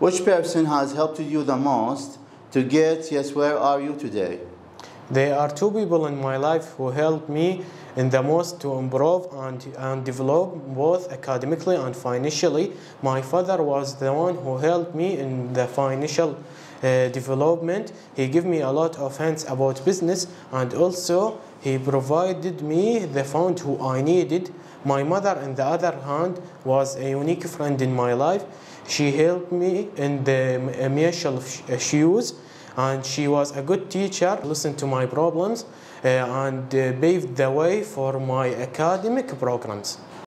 Which person has helped you the most to get, yes, where are you today? There are two people in my life who helped me in the most to improve and, and develop both academically and financially. My father was the one who helped me in the financial uh, development. He gave me a lot of hints about business and also he provided me the fund who I needed. My mother, on the other hand, was a unique friend in my life. She helped me in the mutual shoes and she was a good teacher, listened to my problems uh, and uh, paved the way for my academic programs.